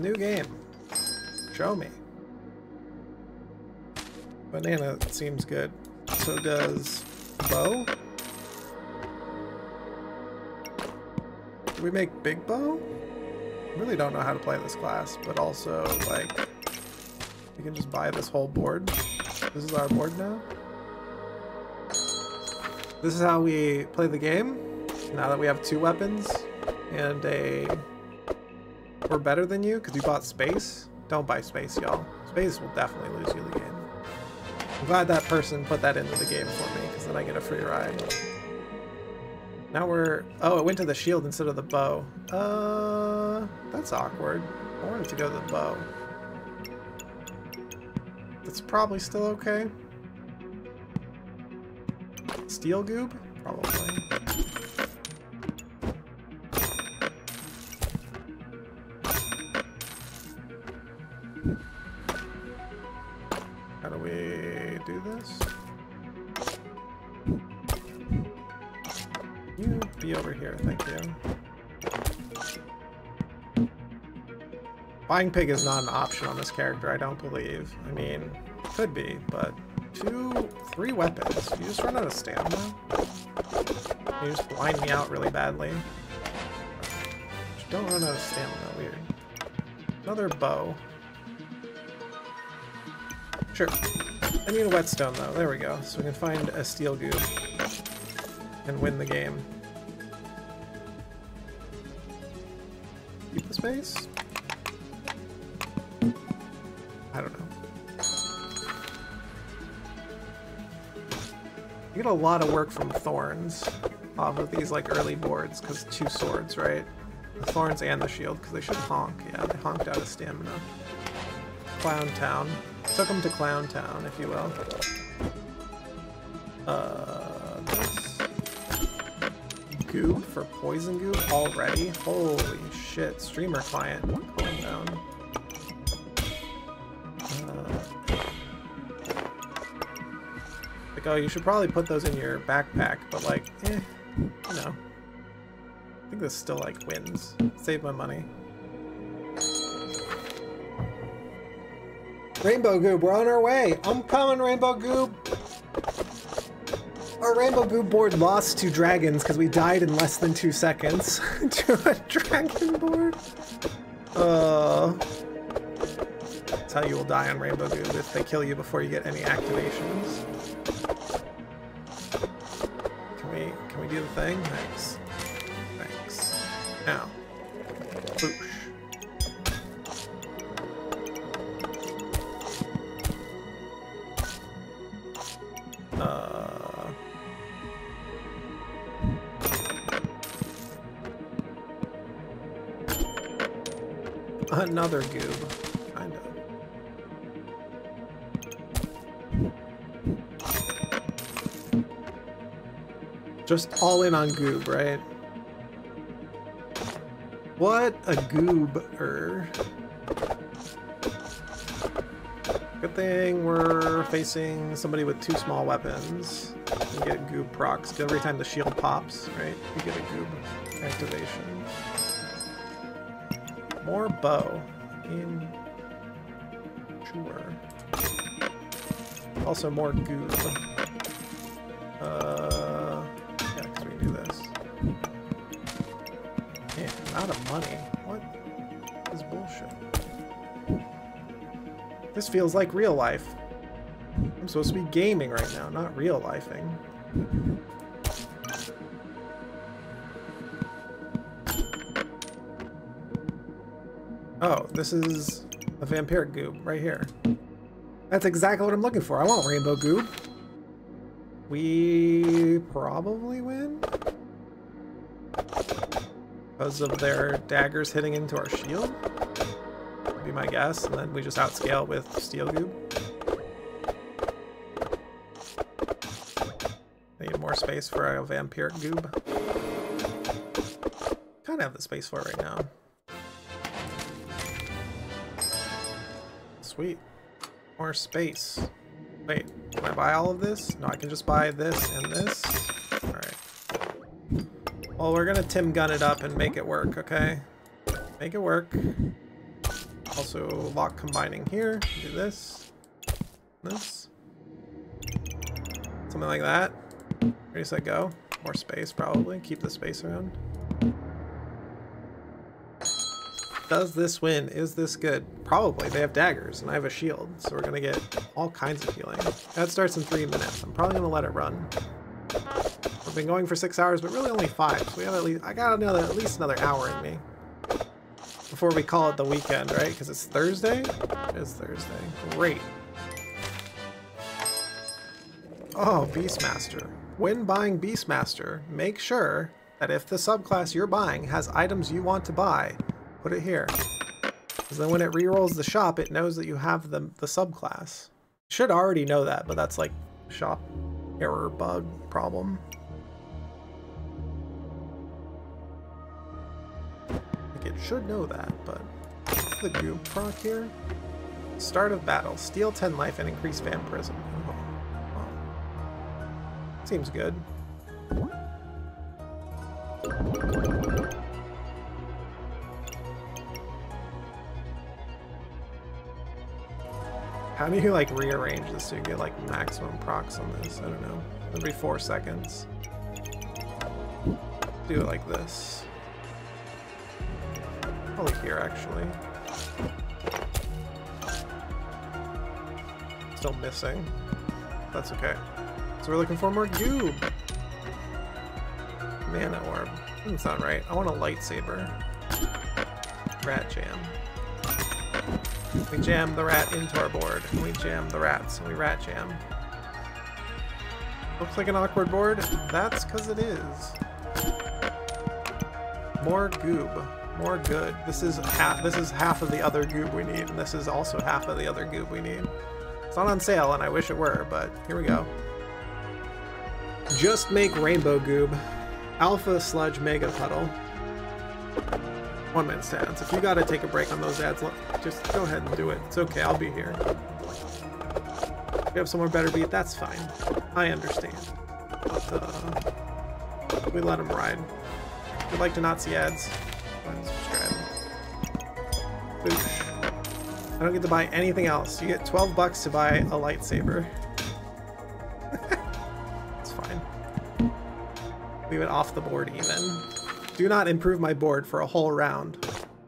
New game. Show me. Banana seems good. So does bow? Do we make big bow? Really don't know how to play this class, but also, like, we can just buy this whole board. This is our board now. This is how we play the game. Now that we have two weapons and a... We're better than you because you bought space. Don't buy space, y'all. Space will definitely lose you the game. I'm glad that person put that into the game for me, because then I get a free ride. Now we're... Oh, it went to the shield instead of the bow. Uh, That's awkward. I wanted to go to the bow. That's probably still okay. Steel goob? Probably. Buying pig is not an option on this character, I don't believe. I mean, could be, but two, three weapons. You just run out of stamina? You just blind me out really badly. Don't run out of stamina, weird. Another bow. Sure. I need a whetstone though, there we go. So we can find a steel goob and win the game. Keep the space? A lot of work from thorns off of these like early boards because two swords, right? The thorns and the shield because they should honk. Yeah, they honked out of stamina. Clown Town. Took them to Clown Town, if you will. Uh, goob for poison goob already? Holy shit! Streamer client, calm down. Oh, you should probably put those in your backpack, but like, eh, you know. I think this still like wins. Save my money. Rainbow Goob, we're on our way. I'm coming, Rainbow Goob. Our Rainbow Goob board lost to dragons because we died in less than two seconds to a dragon board. Uh, that's how you will die on Rainbow Goob if they kill you before you get any activations. Thing? Thanks. Thanks. Now. Boosh. Uh Another goob. Just all in on goob, right? What a goober. Good thing we're facing somebody with two small weapons. You get goob procs. Every time the shield pops, right? You get a goob activation. More bow. In sure. Also more goob. Uh money. What is bullshit? This feels like real life. I'm supposed to be gaming right now, not real lifing. Oh, this is a vampiric goob right here. That's exactly what I'm looking for. I want rainbow goob. We probably win? Because of their daggers hitting into our shield? Would be my guess, and then we just outscale with steel goob. Need more space for a vampiric goob. Kinda have the space for it right now. Sweet. More space. Wait, can I buy all of this? No, I can just buy this and this. Well, we're gonna Tim Gunn it up and make it work, okay? Make it work. Also, lock combining here. Do this. This. Something like that. Ready, set, go. More space, probably. Keep the space around. Does this win? Is this good? Probably. They have daggers, and I have a shield, so we're gonna get all kinds of healing. That starts in three minutes. I'm probably gonna let it run. Been going for six hours, but really only five. So we have at least I got another at least another hour in me before we call it the weekend, right? Because it's Thursday. It is Thursday. Great. Oh, Beastmaster. When buying Beastmaster, make sure that if the subclass you're buying has items you want to buy, put it here. Because then when it rerolls the shop, it knows that you have the, the subclass. Should already know that, but that's like shop error bug problem. Should know that, but the goob proc here? Start of battle. Steal 10 life and increase vampirism. Oh, wow. Seems good. How do you like rearrange this to get like maximum procs on this? I don't know. Every four seconds. Do it like this. Here actually. Still missing. That's okay. So we're looking for more goob. Mana orb. Hmm, That's not sound right. I want a lightsaber. Rat jam. We jam the rat into our board, and we jam the rats, and we rat jam. Looks like an awkward board. That's because it is. More goob. More good. This is half this is half of the other goob we need, and this is also half of the other goob we need. It's not on sale, and I wish it were, but here we go. Just make rainbow goob. Alpha sludge mega puddle. One minute stands. If you gotta take a break on those ads, just go ahead and do it. It's okay, I'll be here. If you have somewhere better beat, that's fine. I understand. But, uh, we let them ride. You'd like to not see ads, Boosh. I don't get to buy anything else. You get 12 bucks to buy a lightsaber. it's fine. Leave it off the board even. Do not improve my board for a whole round.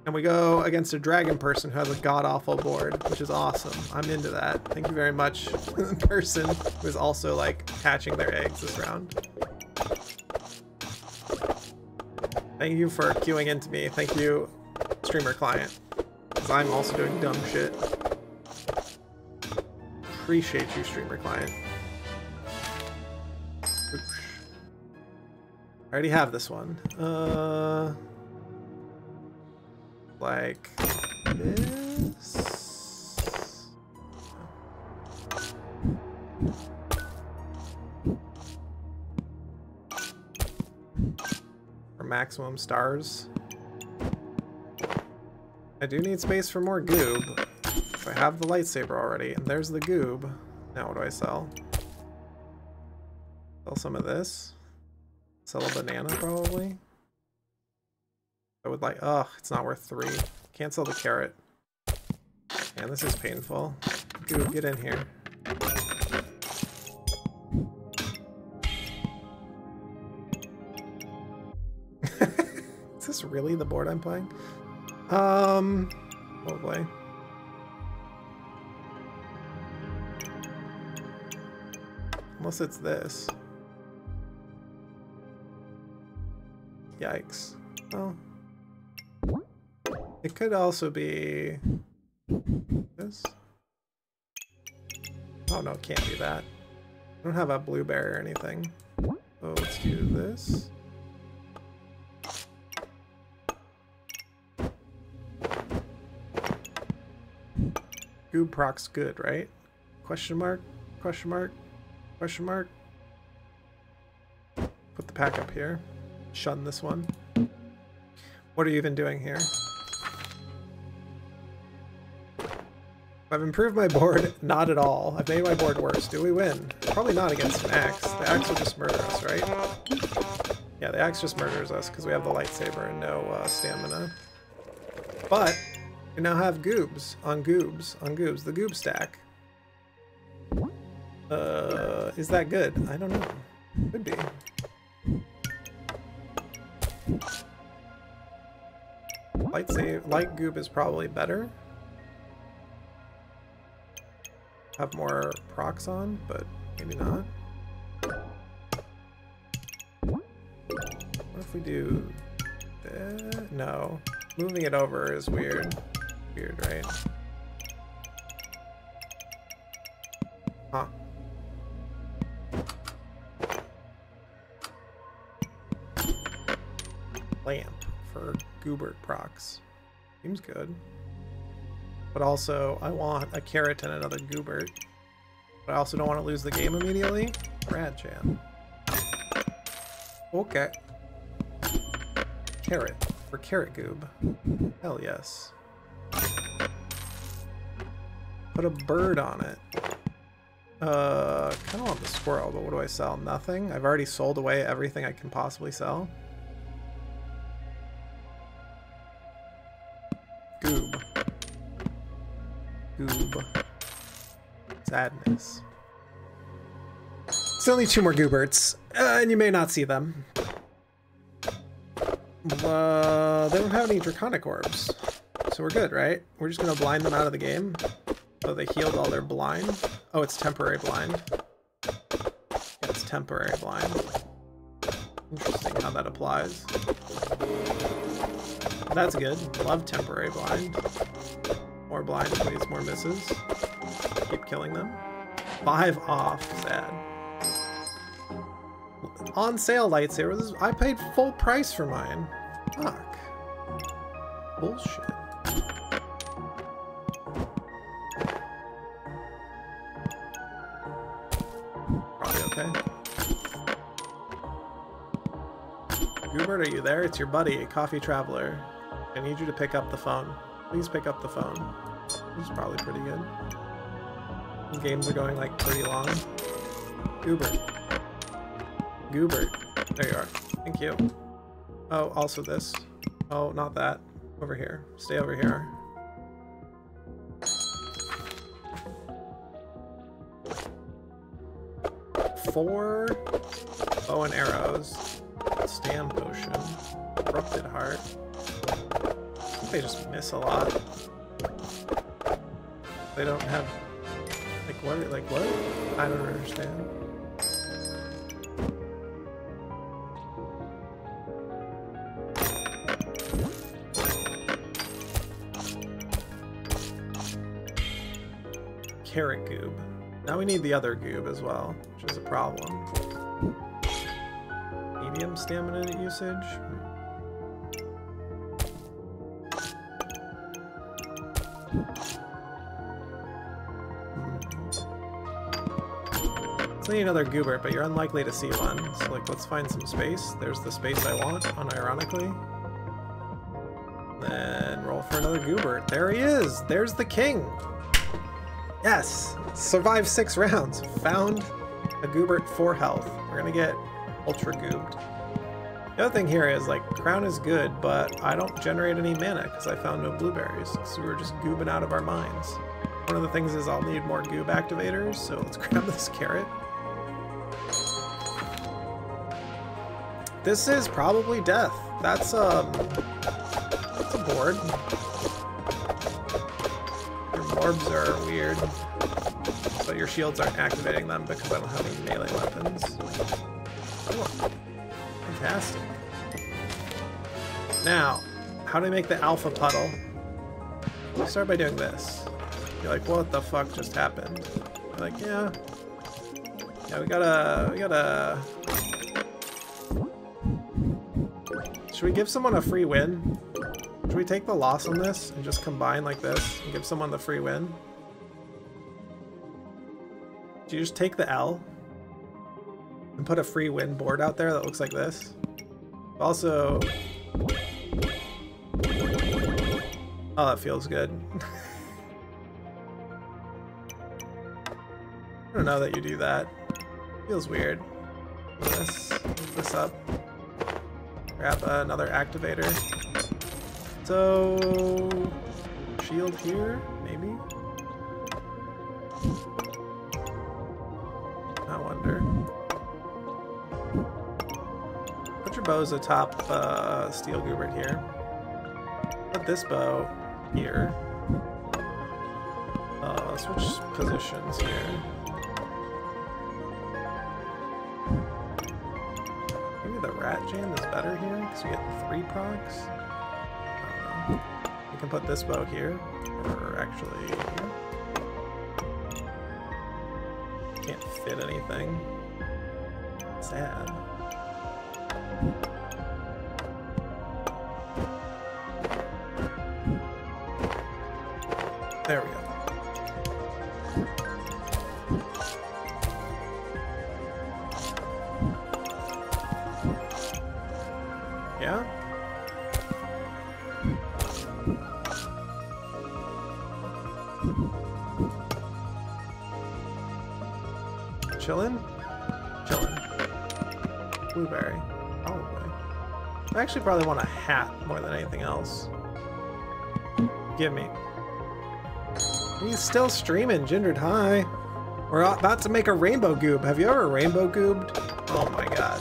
And we go against a dragon person who has a god-awful board, which is awesome. I'm into that. Thank you very much, person who is also, like, hatching their eggs this round. Thank you for queuing into me. Thank you, streamer client. Because I'm also doing dumb shit. Appreciate you, streamer client. Oops. I already have this one. Uh, like this. For maximum stars. I do need space for more goob. I have the lightsaber already, and there's the goob. Now what do I sell? Sell some of this. Sell a banana, probably. I would like... Ugh, it's not worth three. Can't sell the carrot. Man, this is painful. Dude, get in here. is this really the board I'm playing? Um... Probably. Unless it's this. Yikes. Oh. It could also be this. Oh no, it can't be that. I don't have a blueberry or anything. So let's do this. Goob proc's good, right? Question mark? Question mark? Question mark? Put the pack up here. Shun this one. What are you even doing here? I've improved my board, not at all. I've made my board worse. Do we win? Probably not against an axe. The axe will just murder us, right? Yeah, the axe just murders us because we have the lightsaber and no uh, stamina. But We now have goobs on goobs on goobs. The goob stack. Uh, is that good? I don't know. Could be. Light save, light goob is probably better. Have more procs on, but maybe not. What if we do? No. Moving it over is weird. Weird, right? Huh. Lamp for Goobert procs. Seems good. But also, I want a carrot and another Goobert. But I also don't want to lose the game immediately. Rad Jam. Okay. Carrot. For carrot goob. Hell yes. Put a bird on it. Uh, kind of want the squirrel, but what do I sell? Nothing? I've already sold away everything I can possibly sell. Goob. Goob. Sadness. It's only two more gooberts, uh, and you may not see them. Uh, they don't have any draconic orbs. So we're good, right? We're just gonna blind them out of the game. Oh, they healed all their blind. Oh, it's temporary blind. It's temporary blind. Interesting how that applies. That's good. Love temporary blind. More blind, please. More misses. Keep killing them. Five off. Sad. On sale lightsabers. I paid full price for mine. Fuck. Bullshit. Goobert, are you there? It's your buddy, Coffee Traveler. I need you to pick up the phone. Please pick up the phone. This is probably pretty good. The games are going like pretty long. Goobert. Goobert. There you are. Thank you. Oh, also this. Oh, not that. Over here. Stay over here. Four bow and arrows. Stam potion. Corrupted heart. They just miss a lot. They don't have like what like what? I don't understand. Carrot goob. Now we need the other goob as well, which is a problem. Medium stamina usage? Hmm. Need another goober, but you're unlikely to see one. So like, let's find some space. There's the space I want, unironically. Then roll for another goober. There he is! There's the king! Yes! Survived six rounds. Found a Goobert for health. We're gonna get ultra goobed. The other thing here is like crown is good, but I don't generate any mana because I found no blueberries. So we're just goobing out of our minds. One of the things is I'll need more goob activators, so let's grab this carrot. This is probably death. That's um that's a board. Your orbs are weird. But your shields aren't activating them because I don't have any melee weapons. How do I make the alpha puddle? Let's start by doing this. You're like, what the fuck just happened? You're like, yeah. Yeah, we gotta, we gotta... Should we give someone a free win? Should we take the loss on this and just combine like this and give someone the free win? Do you just take the L and put a free win board out there that looks like this? Also... Oh, that feels good. I don't know that you do that. Feels weird. This, this up. Grab another activator. So... shield here, maybe? I wonder. Put your bows atop uh, Steel Goobert here. Put this bow here. Uh, switch positions here. Maybe the Rat Jam is better here because we get three procs. Don't. We can put this bow here, or actually here. Can't fit anything. Sad. There we go. Yeah? Chillin'? Chillin'. Blueberry. Probably. I actually probably want a hat more than anything else. Give me. He's still streaming, Gingered High. We're about to make a rainbow goob. Have you ever rainbow goobed? Oh my god.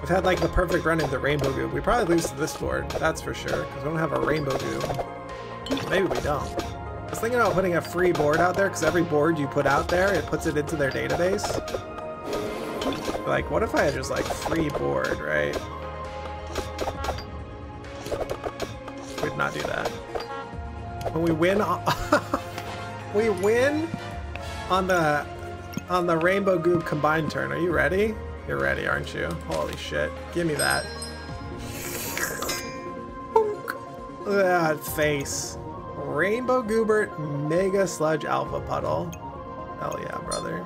We've had like the perfect run into rainbow goob. We probably lose to this board, that's for sure, because we don't have a rainbow goob. Maybe we don't. I was thinking about putting a free board out there, because every board you put out there, it puts it into their database. Like, what if I had just like free board, right? We'd not do that. When we win, uh, we win on the on the Rainbow Goob combined turn. Are you ready? You're ready, aren't you? Holy shit! Give me that. That face. Rainbow Goobert Mega Sludge Alpha Puddle. Hell yeah, brother.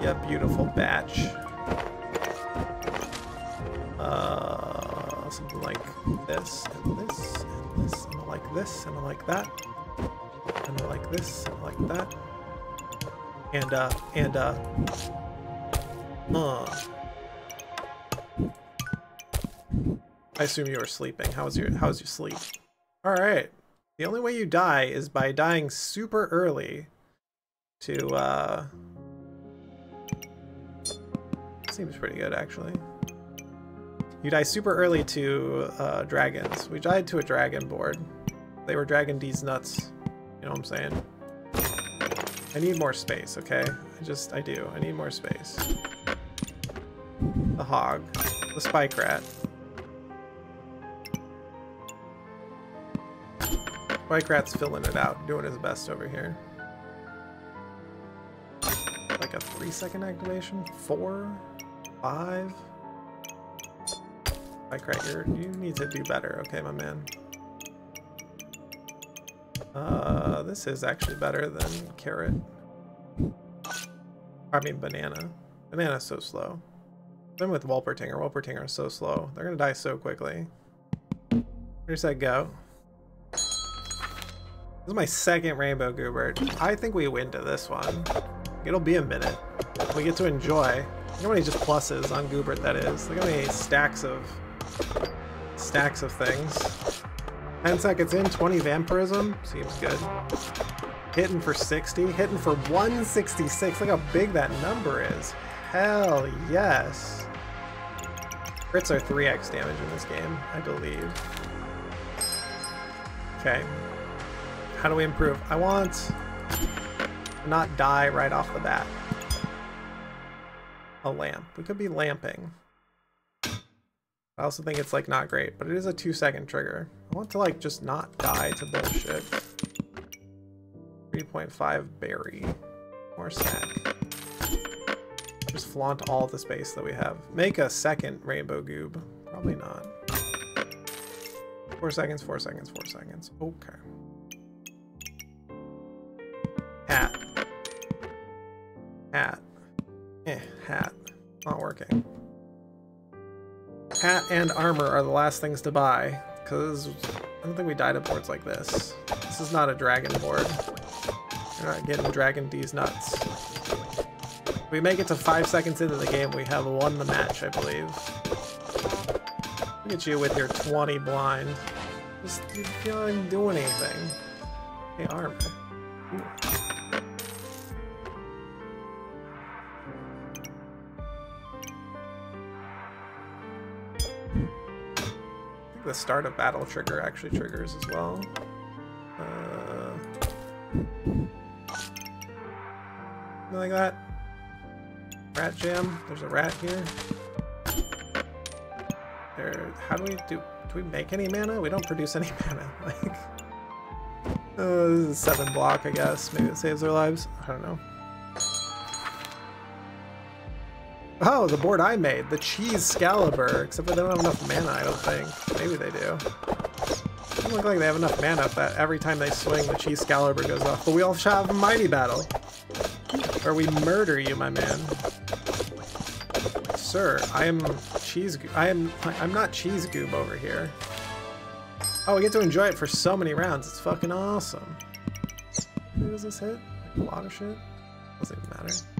Yeah, beautiful batch. Uh, something like this and this and this and like this and like that and like this like that and uh and uh uh I assume you were sleeping. How was your how was your sleep? Alright. The only way you die is by dying super early to uh seems pretty good actually. You die super early to uh, dragons. We died to a dragon board. They were Dragon D's nuts. You know what I'm saying? I need more space, okay? I just, I do. I need more space. The hog. The spike rat. Spike rat's filling it out, doing his best over here. Like a three second activation? Four? Five? Spike rat, you're, you need to do better, okay, my man? Uh, this is actually better than carrot. I mean banana. Banana's so slow. Same with Wolpertinger. Wolpertinger is so slow. They're gonna die so quickly. Here's that go. This is my second Rainbow Goobert. I think we win to this one. It'll be a minute. We get to enjoy. Look how many just pluses on Goobert that is. Look how many stacks of stacks of things. 10 seconds in, 20 vampirism. Seems good. Hitting for 60. Hitting for 166. Look how big that number is. Hell yes. Crits are 3x damage in this game, I believe. Okay. How do we improve? I want not die right off the bat. A lamp. We could be lamping. I also think it's like not great, but it is a two second trigger. I want to like just not die to bullshit. 3.5 berry. More stack. Just flaunt all the space that we have. Make a second rainbow goob. Probably not. Four seconds, four seconds, four seconds. Okay. Hat. Hat. Hat and armor are the last things to buy, because I don't think we died at boards like this. This is not a dragon board. We're not getting Dragon D's nuts. If we make it to five seconds into the game, we have won the match, I believe. Look at you with your 20 blind. Just you don't do anything. Hey, armor. Ooh. The start of battle trigger actually triggers as well. Uh, like that. Rat jam. There's a rat here. There. How do we do? Do we make any mana? We don't produce any mana. Like, uh, this is a seven block, I guess. Maybe it saves their lives. I don't know. Oh, the board I made, the Cheese Scalibur, except they don't have enough mana, I don't think. Maybe they do. Doesn't look like they have enough mana that every time they swing, the Cheese Scalibur goes off. But we all shall have a Mighty Battle. Or we murder you, my man. Sir, I am cheese. I am. I'm not cheese goob over here. Oh, we get to enjoy it for so many rounds. It's fucking awesome. Who does this hit? A lot of shit. Doesn't even matter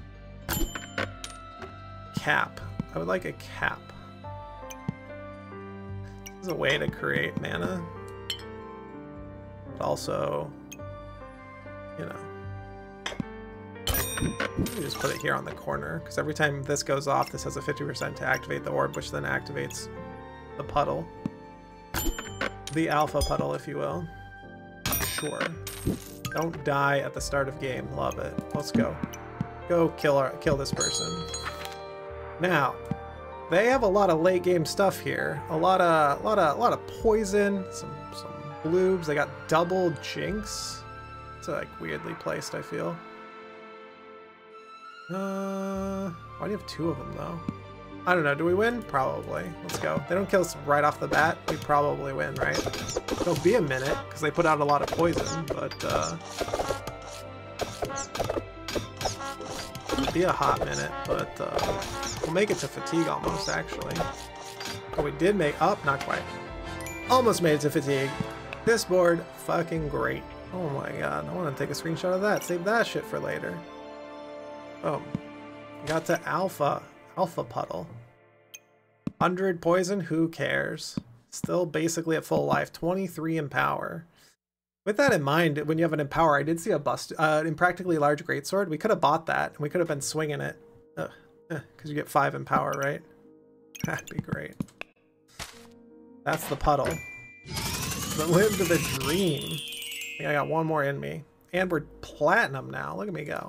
cap. I would like a cap. This is a way to create mana. But also, you know. just put it here on the corner, because every time this goes off, this has a 50% to activate the orb, which then activates the puddle. The alpha puddle, if you will. Sure. Don't die at the start of game. Love it. Let's go. Go kill our kill this person. Now, they have a lot of late game stuff here. A lot of, a lot of, a lot of poison, some, some bloobs. They got double jinx. It's like weirdly placed. I feel. Uh, why do you have two of them though? I don't know. Do we win? Probably. Let's go. They don't kill us right off the bat. We probably win, right? It'll be a minute because they put out a lot of poison, but uh, be a hot minute, but uh, we'll make it to fatigue almost, actually. Oh, we did make... Up, oh, not quite. Almost made it to fatigue. This board, fucking great. Oh my god, I want to take a screenshot of that. Save that shit for later. Oh, got to alpha. Alpha puddle. 100 poison, who cares? Still basically at full life. 23 in power. With that in mind, when you have an Empower, I did see a bust, uh, Impractically Large Greatsword. We could have bought that, and we could have been swinging it. Because you get 5 in power, right? That'd be great. That's the puddle. The lived the dream. I think I got one more in me. And we're platinum now. Look at me go.